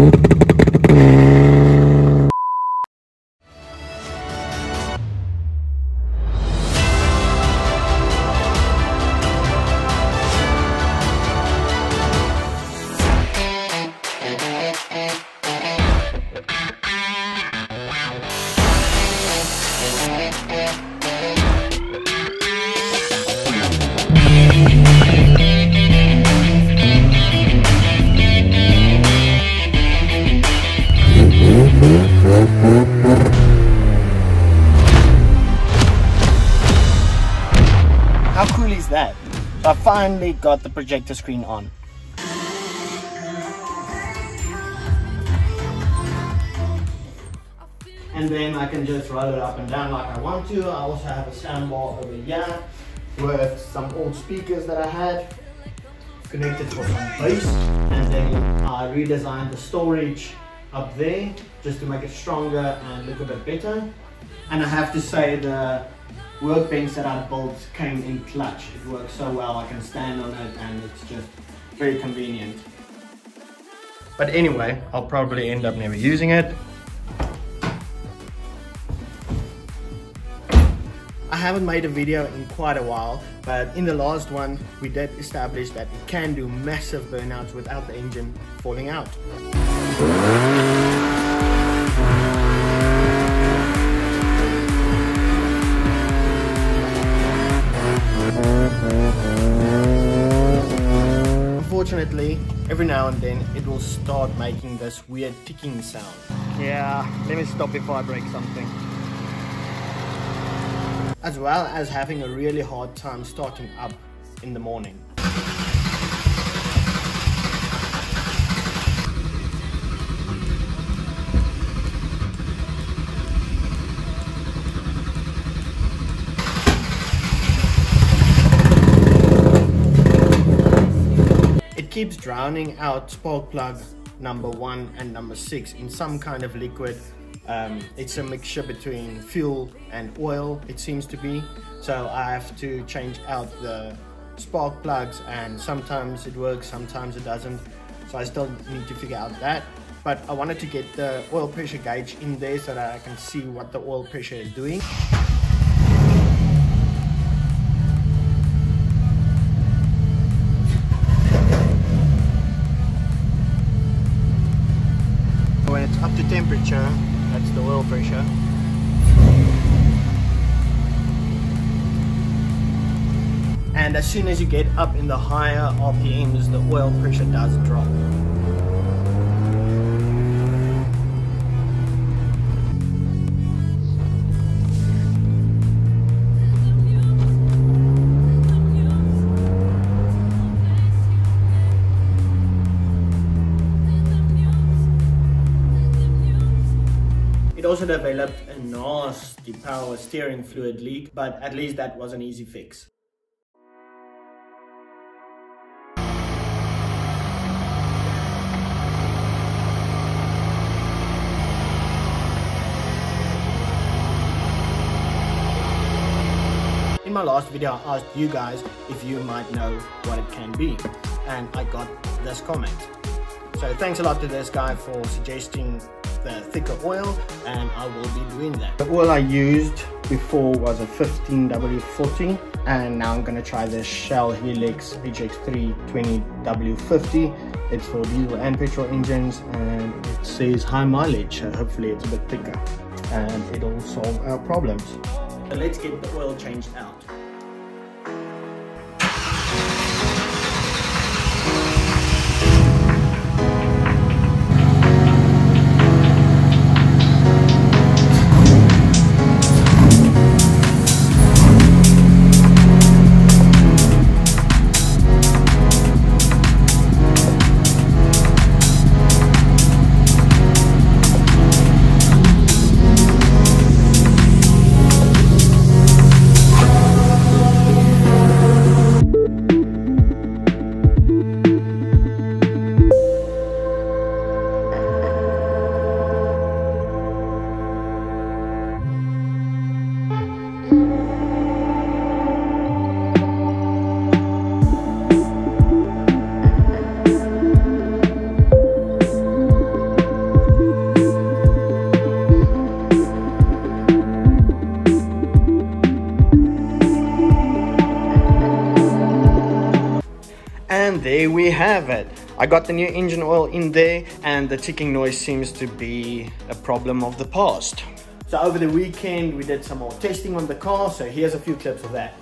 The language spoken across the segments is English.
Oh. Finally got the projector screen on. And then I can just roll it up and down like I want to. I also have a soundbar over here with some old speakers that I had connected for some bass. And then I redesigned the storage up there just to make it stronger and look a bit better. And I have to say the workbench that I built came in clutch. It works so well, I can stand on it and it's just very convenient. But anyway, I'll probably end up never using it. I haven't made a video in quite a while, but in the last one, we did establish that it can do massive burnouts without the engine falling out. Every now and then it will start making this weird ticking sound. Yeah, let me stop before I break something. As well as having a really hard time starting up in the morning. Keeps drowning out spark plug number one and number six in some kind of liquid. Um, it's a mixture between fuel and oil, it seems to be. So I have to change out the spark plugs and sometimes it works, sometimes it doesn't. So I still need to figure out that. But I wanted to get the oil pressure gauge in there so that I can see what the oil pressure is doing. And as soon as you get up in the higher RPMs, the oil pressure does drop. Also developed a nasty power steering fluid leak, but at least that was an easy fix. In my last video, I asked you guys if you might know what it can be, and I got this comment. So thanks a lot to this guy for suggesting the thicker oil, and I will be doing that. The oil I used before was a 15W40, and now I'm gonna try this Shell Helix HX320W50. It's for diesel and petrol engines, and it says high mileage, so hopefully it's a bit thicker, and it'll solve our problems. So let's get the oil changed out. I got the new engine oil in there and the ticking noise seems to be a problem of the past. So over the weekend we did some more testing on the car, so here's a few clips of that.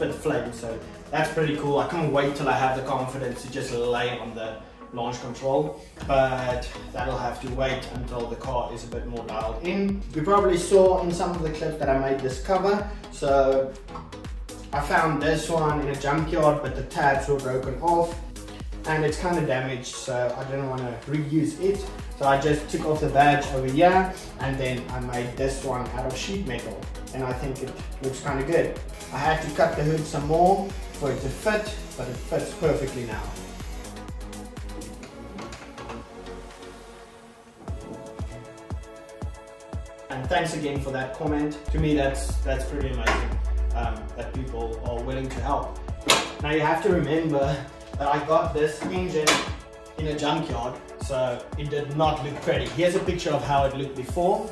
Spit flames. So that's pretty cool. I can't wait till I have the confidence to just lay on the launch control, but that'll have to wait until the car is a bit more dialed in. You probably saw in some of the clips that I made this cover. So I found this one in a junkyard, but the tabs were broken off and it's kind of damaged so I didn't want to reuse it so I just took off the badge over here and then I made this one out of sheet metal and I think it looks kind of good. I had to cut the hood some more for it to fit but it fits perfectly now. And thanks again for that comment. To me that's that's pretty amazing um, that people are willing to help. Now you have to remember that I got this engine in a junkyard, so it did not look pretty. Here's a picture of how it looked before.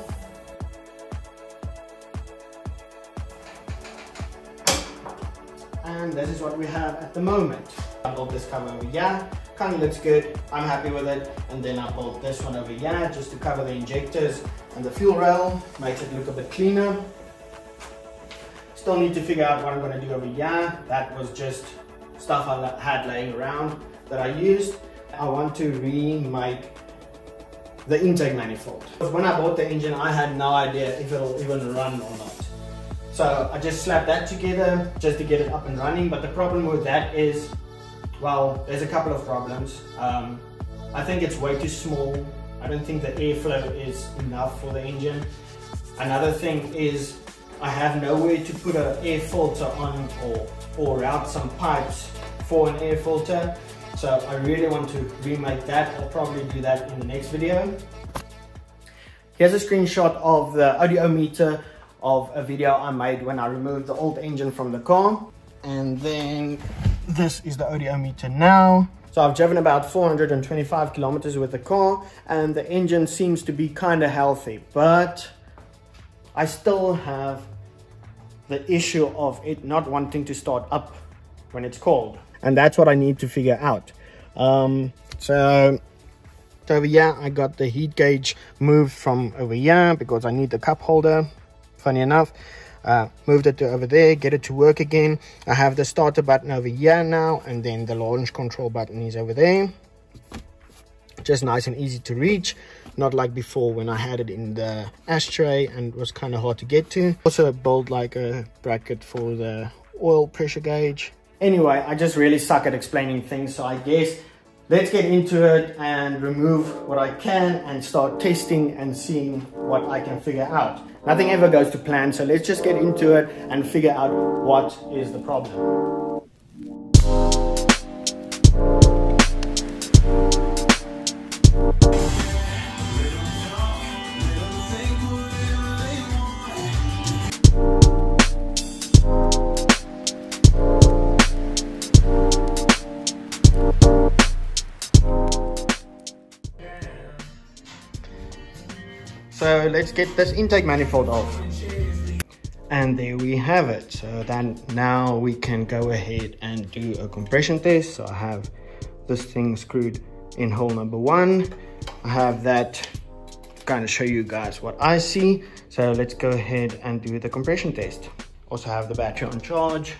And this is what we have at the moment. I built this cover over here, kind of looks good, I'm happy with it. And then I built this one over here just to cover the injectors and the fuel rail, makes it look a bit cleaner. Still need to figure out what I'm gonna do over here. That was just stuff I had laying around that I used. I want to remake the intake manifold. When I bought the engine, I had no idea if it'll even run or not. So I just slapped that together just to get it up and running. But the problem with that is, well, there's a couple of problems. Um, I think it's way too small. I don't think the airflow is enough for the engine. Another thing is I have nowhere to put an air filter on or, or route some pipes for an air filter. So I really want to remake that. I'll probably do that in the next video. Here's a screenshot of the odometer of a video I made when I removed the old engine from the car. And then this is the odometer now. So I've driven about 425 kilometers with the car and the engine seems to be kind of healthy, but I still have the issue of it not wanting to start up when it's cold. And that's what I need to figure out. Um, so over here, I got the heat gauge moved from over here because I need the cup holder. Funny enough, uh, moved it to over there, get it to work again. I have the starter button over here now, and then the launch control button is over there. Just nice and easy to reach not like before when I had it in the ashtray and was kind of hard to get to. Also built like a bracket for the oil pressure gauge. Anyway, I just really suck at explaining things, so I guess let's get into it and remove what I can and start testing and seeing what I can figure out. Nothing ever goes to plan, so let's just get into it and figure out what is the problem. Get this intake manifold off. And there we have it. So then now we can go ahead and do a compression test. So I have this thing screwed in hole number one. I have that kind of show you guys what I see. So let's go ahead and do the compression test. Also have the battery on charge.